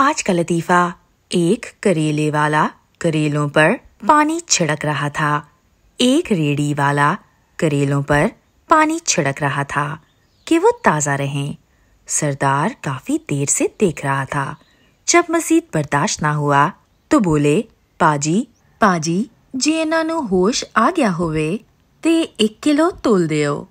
आज का लतीफ़ा एक करेले वाला करेलों पर पानी छिड़क रहा था। एक रेड़ी वाला करेलों पर पानी छिड़क रहा था कि वो ताज़ा रहें। सरदार काफ़ी देर से देख रहा था। जब मजीद बर्दाश्त ना हुआ तो बोले, पाजी पाजी, जे इन्हों होश आ गया होवे, ते एक किलो तोल दियो